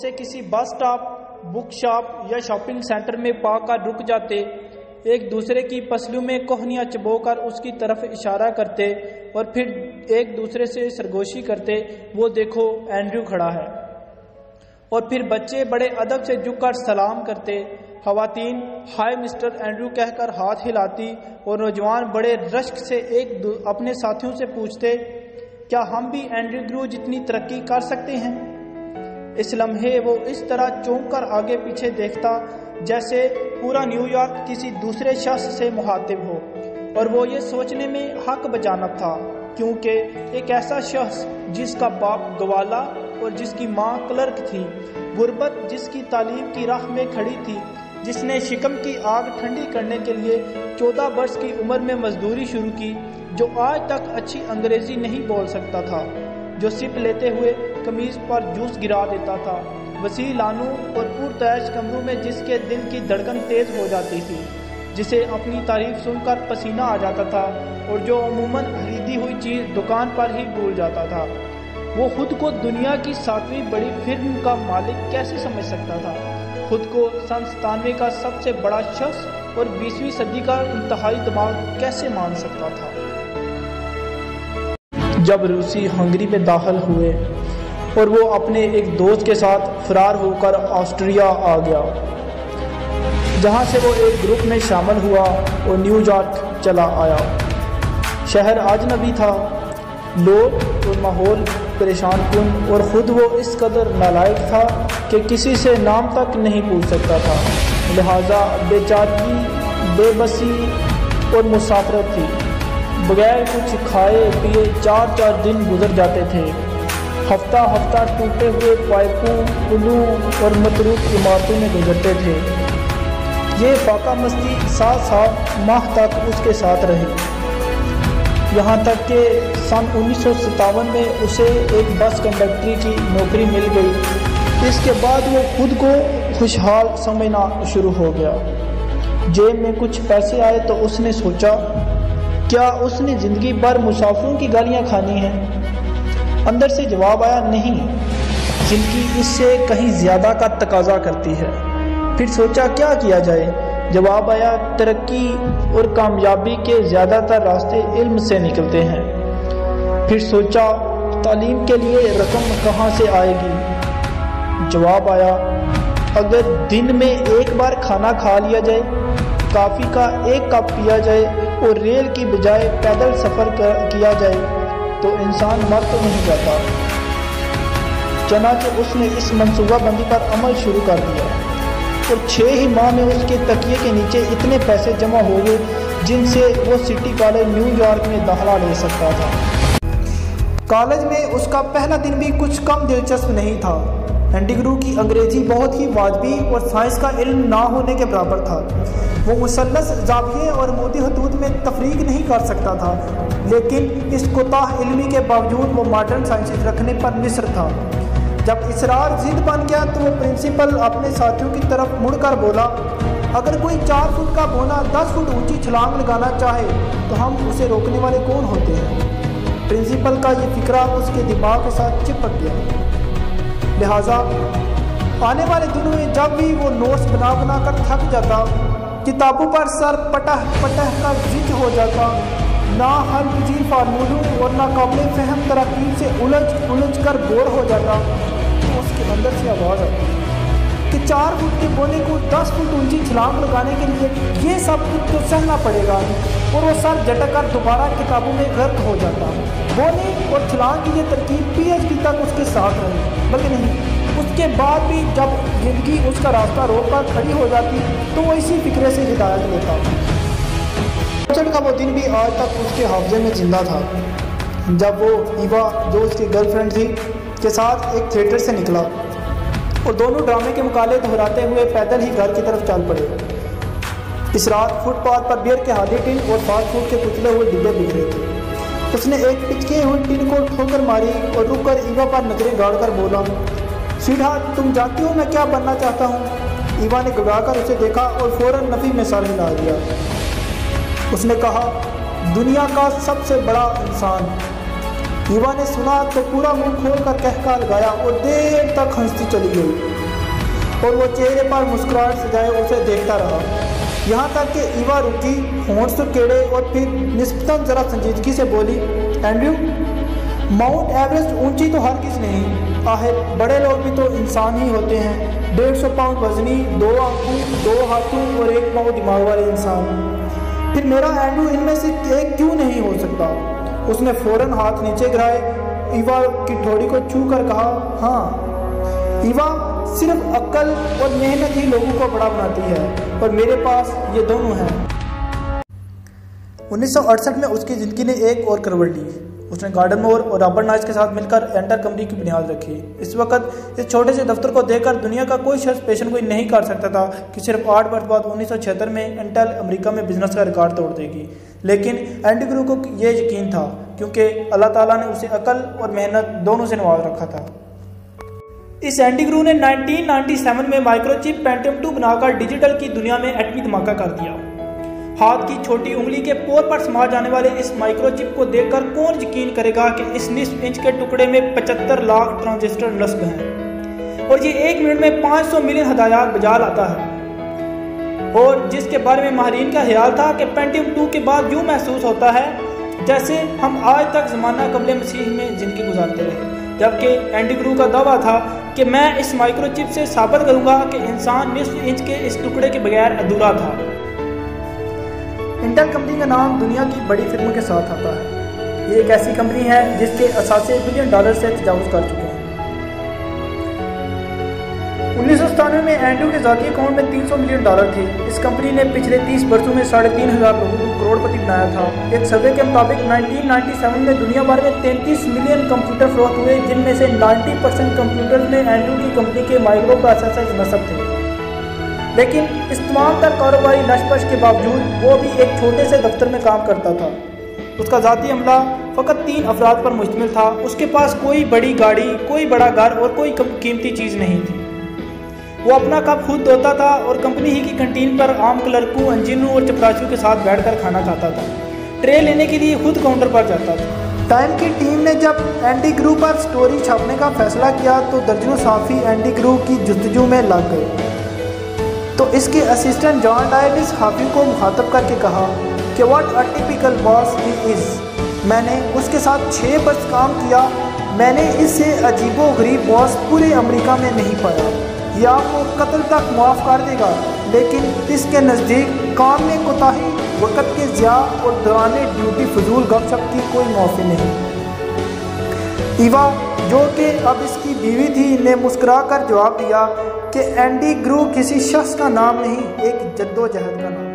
اسے کسی bus stop book shop یا شاپنگ سینٹر میں پا کر رک جاتے، ایک دوسرے کی پسلیوں میں کوہنیاں چبو کر اس کی طرف اشارہ کرتے اور پھر ایک دوسرے سے سرگوشی کرتے، وہ دیکھو اینڈریو کھڑا ہے۔ اور پھر بچے بڑے ادب سے جھک کر سلام کرتے، خواتین ہائے مسٹر اینڈریو کہہ کر ہاتھ ہلاتی اور نوجوان بڑے رشک سے ایک اپنے ساتھیوں سے پوچھتے، کیا ہم بھی اینڈریو گرو جتنی ترقی کر سکتے ہیں؟ اس لمحے وہ اس طرح چونک کر آگے پیچھے دیکھتا جیسے پورا نیو یارک کسی دوسرے شخص سے مخاطب ہو۔ اور وہ یہ سوچنے میں حق بجانب تھا، کیونکہ ایک ایسا شخص جس کا باپ گوالا اور جس کی ماں کلرک تھی، غربت جس کی تعلیم کی راہ میں کھڑی تھی، جس نے شکم کی آگ ٹھنڈی کرنے کے لیے چودہ برس کی عمر میں مزدوری شروع کی، جو آج تک اچھی انگریزی نہیں بول سکتا تھا، جو سپ لیتے ہوئے کمیز پر جوس گرا دیتا تھا۔ وسیع لانوں اور پرتعش کمروں میں جس کے دل کی دھڑکن تیز ہو جاتی تھی، جسے اپنی تعریف سن کر پسینہ آ جاتا تھا اور جو عموماً خریدی ہوئی چیز دکان پر ہی بھول جاتا تھا۔ وہ خود کو دنیا کی ساتویں بڑی فلم کا مالک کیسے سمجھ سکتا تھا؟ خود کو سن ستانوے کا سب سے بڑا شخص اور بیسویں صدی کا انتہائی دماغ کیسے مان سکتا تھا؟ جب روسی ہنگری میں داخل ہوئے اور وہ اپنے ایک دوست کے ساتھ فرار ہو کر آسٹریا آ گیا۔ جہاں سے وہ ایک گروپ میں شامل ہوا اور نیو یارک چلا آیا۔ شہر آجنبی تھا۔ لوگ اور ماحول پریشان کن اور خود وہ اس قدر نالائق تھا کہ کسی سے نام تک نہیں پوچھ سکتا تھا۔ لہٰذا بے چارگی، بے بسی اور مسافرت تھی۔ بغیر کچھ کھائے پیے چار چار دن گزر جاتے تھے۔ ہفتہ ہفتہ ٹوٹے ہوئے پائپوں، پلوں اور متروک عمارتوں میں گزرتے تھے۔ یہ فاقہ مستی سات سات ماہ تک اس کے ساتھ رہی۔ یہاں تک کہ سن انیس سو ستاون میں اسے ایک بس کنڈکٹری کی نوکری مل گئی۔ اس کے بعد وہ خود کو خوشحال سمجھنا شروع ہو گیا۔ جیب میں کچھ پیسے آئے تو اس نے سوچا، کیا اس نے زندگی بھر مسافروں کی گالیاں کھانی ہیں؟ اندر سے جواب آیا نہیں زندگی اس سے کہیں زیادہ کا تقاضا کرتی ہے۔ پھر سوچا کیا کیا جائے؟ جواب آیا، ترقی اور کامیابی کے زیادہ تر راستے علم سے نکلتے ہیں۔ پھر سوچا، تعلیم کے لیے رقم کہاں سے آئے گی؟ جواب آیا، اگر دن میں ایک بار کھانا کھا لیا جائے، کافی کا ایک کپ پیا جائے اور ریل کی بجائے پیدل سفر کیا جائے تو انسان مر تو نہیں جاتا۔ چنانچہ اس نے اس منصوبہ بندی پر عمل شروع کر دیا۔ اور چھ ہی ماہ میں اس کے تکیے کے نیچے اتنے پیسے جمع ہو گئے جن سے وہ سٹی کالج نیو یارک میں داخلہ لے سکتا تھا۔ کالج میں اس کا پہلا دن بھی کچھ کم دلچسپ نہیں تھا۔ اینڈیگرو کی انگریزی بہت ہی واجبی اور سائنس کا علم نہ ہونے کے برابر تھا۔ وہ مسلس زاویے اور موتی حدود میں تفریق نہیں کر سکتا تھا، لیکن اس کوتاہ علمی کے باوجود وہ ماڈرن سائنسز رکھنے پر نصر تھا۔ جب اسرار ضد بن گیا تو وہ پرنسپل اپنے ساتھیوں کی طرف مڑ کر بولا، اگر کوئی چار فٹ کا بونا، دس فٹ اونچی چھلانگ لگانا چاہے تو ہم اسے روکنے والے کون ہوتے ہیں؟ پرنسپل کا یہ فکرہ اس کے دماغ کے ساتھ چپک گیا۔ لہٰذا آنے والے دنوں میں جب بھی وہ نوٹس بنا بنا کر تھک جاتا، کتابوں پر سر پٹہ پٹہ کا ضد ہو جاتا، نہ ہر پذیر فارمولوں اور نہ قابل فہم تراکیب سے الجھ الجھ کر بور ہو جاتا، تو اس کے اندر سے آواز آتی۔ کہ چار فٹ کے بونے کو دس فٹ اونچی چھلانگ لگانے کے لیے یہ سب کچھ تو سہنا پڑے گا اور وہ سر جٹک کر دوبارہ کتابوں میں غرق ہو جاتا۔ بونے اور چھلانگ کی یہ ترکیب پی ایچ ڈی تک اس کے ساتھ رہی، بلکہ نہیں، اس کے بعد بھی جب زندگی اس کا راستہ روک کر کھڑی ہو جاتی تو وہ اسی فکرے سے ہدایت لیتا۔ کا وہ دن بھی آج تک اس کے حافظے میں زندہ تھا۔ جب وہ ایوا جو اس کی گرل فرینڈ تھی کے ساتھ ایک تھیٹر سے نکلا۔ اور دونوں ڈرامے کے مقابلے دہراتے ہوئے پیدل ہی گھر کی طرف چل پڑے۔ اس رات فٹ پاتھ پر بیئر کے ہادی ٹن اور فاسٹ فوڈ کے کچلے ہوئے ڈبے بکھرے تھے۔ اس نے ایک پچکے ہوئے ٹن کو ٹھوکر ماری اور رک کر ایوا پر نظریں گاڑ کر بولا، سیدھا، تم جانتی ہو میں کیا بننا چاہتا ہوں؟ ایوا نے گگا کر اسے دیکھا اور فوراً نفی میں سر ہلا دیا۔ اس نے کہا، دنیا کا سب سے بڑا انسان ایوا نے سنا تو پورا منہ کھول کر کہکا لگایا اور دیر تک ہنستی چلی گئی۔ اور وہ چہرے پر مسکراہٹ سجائے اسے دیکھتا رہا۔ یہاں تک کہ ایوا رکی، ہونٹ سے کیڑے اور پھر نسبتاً ذرا سنجیدگی سے بولی، اینڈریو، ماؤنٹ ایوریسٹ اونچی تو ہر کس نہیں، آخر بڑے لوگ بھی تو انسان ہی ہوتے ہیں۔ ڈیڑھ سو پاؤنڈ وزنی، دو آنکھوں، دو ہاتھوں اور ایک پاؤں دماغ والے انسان۔ پھر میرا اینڈرو ان میں سے ایک کیوں نہیں ہو سکتا؟ اس نے فوراً ہاتھ نیچے گرائے، ایوا کی ٹھوڑی کو چھو کر کہا ہاں ایوا صرف عقل اور محنت ہی لوگوں کو بڑا بناتی ہے اور میرے پاس یہ دونوں ہیں۔ انیس سو اڑسٹھ میں اس کی زندگی نے ایک اور کروٹ لی۔ اس نے گارڈن مور اور رابر نائز کے ساتھ مل کر انٹر کمپنی کی بنیاد رکھی۔ اس وقت اس چھوٹے سے دفتر کو دیکھ کر دنیا کا کوئی شخص پیشن کوئی نہیں کر سکتا تھا کہ صرف آٹھ برس بعد انیس سو چھہتر میں انٹل امریکہ میں بزنس کا ریکارڈ توڑ دے گی۔ لیکن اینڈی گرو کو یہ یقین تھا کیونکہ اللہ تعالیٰ نے اسے عقل اور محنت دونوں سے نواز رکھا تھا۔ اس اینڈی گرو نے نائنٹین نائنٹی سیون میں مائکرو چپ پینٹم ٹو بنا کر ڈیجیٹل کی دنیا میں ایٹمی دھماکہ کر دیا۔ ہاتھ کی چھوٹی انگلی کے پور پر سما جانے والے اس مائکرو چپ کو دیکھ کر کون یقین کرے گا کہ اس نصف انچ کے ٹکڑے میں پچہتر لاکھ ٹرانزسٹر نصب ہیں۔ اور یہ ایک منٹ میں پانچ سو ملین ہدایات بجا لاتا ہے۔ اور جس کے بارے میں ماہرین کا خیال تھا کہ پینٹم ٹو کے بعد یوں محسوس ہوتا ہے جیسے ہم آج تک زمانہ قبل مسیح میں زندگی گزارتے رہے۔ جبکہ اینڈی گرو کا دعویٰ تھا کہ میں اس مائکرو چپ سے ثابت کروں گا کہ انسان نصف انچ کے اس ٹکڑے کے بغیر ادھورا تھا۔ انٹل کمپنی کا نام دنیا کی بڑی فلموں کے ساتھ آتا ہے۔ یہ ایک ایسی کمپنی ہے جس کے اثاثے بلین ڈالر سے تجاوز کر چکے ہیں۔ انیس سو ستانوے میں اینڈیو کے ذاتی اکاؤنٹ میں تین سو ملین ڈالر تھے اس کمپنی نے پچھلے تیس برسوں میں ساڑھے تین ہزار لوگوں کو کروڑ پتی بنایا تھا۔ ایک سروے کے مطابق نائنٹین نائنٹی سیون میں دنیا بھر میں تینتیس ملین کمپیوٹر فروخت ہوئے، جن میں سے نائنٹی پرسینٹ کمپیوٹر میں اینڈیو کی کمپنی کے مائکرو پروسیسر نصب تھے۔ لیکن اس تمام تر کاروباری لش پش کے باوجود وہ بھی ایک چھوٹے سے دفتر میں کام کرتا تھا۔ اس کا ذاتی عملہ فقط تین افراد پر مشتمل تھا۔ اس کے پاس کوئی بڑی گاڑی، کوئی بڑا گھر اور کوئی قیمتی چیز نہیں تھی۔ وہ اپنا کپ خود دھوتا تھا اور کمپنی ہی کی کنٹین پر عام کلرکوں انجینوں اور چپراسیوں کے ساتھ بیٹھ کر کھانا کھاتا تھا۔ ٹرے لینے کے لیے خود کاؤنٹر پر جاتا تھا۔ ٹائم کی ٹیم نے جب اینڈی گرو پر سٹوری چھاپنے کا فیصلہ کیا تو درجنوں صافی اینڈی گرو کی جستجو میں لگ گئے۔ تو اس کے اسسٹنٹ جان ڈائر نے صحافی کو مخاطب کر کے کہا کہ واٹ اے باس ہی از میں نے اس کے ساتھ چھ برس کام کیا۔ میں نے اس سے عجیب و غریب باس پورے امریکہ میں نہیں پایا۔ یہ آپ کو قتل تک معاف کر دے گا، لیکن اس کے نزدیک کام میں کوتاہی، وقت کے ضیاع اور دوران ڈیوٹی فضول گپ شپ کی کوئی معافی نہیں۔ ایوا، جو کہ اب اس کی بیوی تھی، نے مسکرا کر جواب دیا کہ اینڈی گرو کسی شخص کا نام نہیں، ایک جد و جہد کا نام۔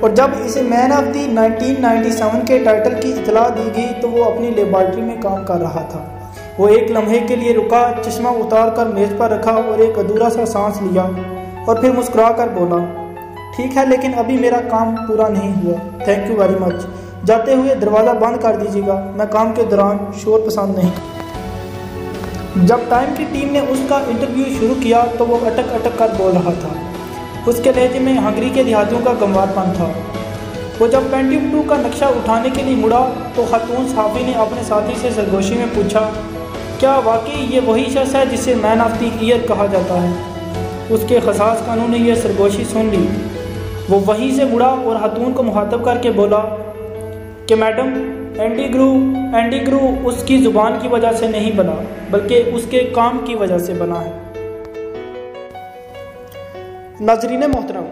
اور جب اسے man of the nineteen ninety seven کے ٹائٹل کی اطلاع دی گئی، تو وہ اپنی لیبارٹری میں کام کر رہا تھا۔ وہ ایک لمحے کے لیے رکا، چشمہ اتار کر میز پر رکھا اور ایک ادھورا سا سانس لیا اور پھر مسکرا کر بولا، ٹھیک ہے، لیکن ابھی میرا کام پورا نہیں ہوا۔ تھینک یو ویری مچ جاتے ہوئے دروازہ بند کر دیجیے گا۔ میں کام کے دوران شور پسند نہیں۔ جب ٹائم کی ٹیم نے اس کا انٹرویو شروع کیا تو وہ اٹک اٹک کر بول رہا تھا۔ اس کے لہجے میں ہنگری کے دیہاتیوں کا گموار پن تھا۔ وہ جب پینٹیم ٹو کا نقشہ اٹھانے کے لیے مڑا تو خاتون صحافی نے اپنے ساتھی سے سرگوشی میں پوچھا کیا واقعی یہ وہی شخص ہے جسے مین آف دی ایئر کہا جاتا ہے؟ اس کے خصاص قانون نے یہ سرگوشی سن لی۔ وہ وہیں سے مڑا اور ہاتون کو مخاطب کر کے بولا کہ میڈم، اینڈی گرو اینڈی گرو اس کی زبان کی وجہ سے نہیں بنا، بلکہ اس کے کام کی وجہ سے بنا ہے۔ ناظرین محترم،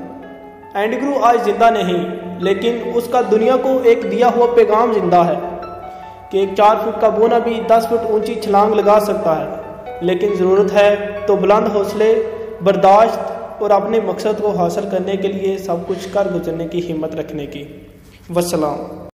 اینڈی گرو آج زندہ نہیں، لیکن اس کا دنیا کو ایک دیا ہوا پیغام زندہ ہے۔ کہ ایک چار فٹ کا بونا بھی دس فٹ اونچی چھلانگ لگا سکتا ہے، لیکن ضرورت ہے تو بلند حوصلے، برداشت اور اپنے مقصد کو حاصل کرنے کے لیے سب کچھ کر گزرنے کی ہمت رکھنے کی۔ وسلام